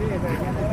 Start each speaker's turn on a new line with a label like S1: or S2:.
S1: Iya, b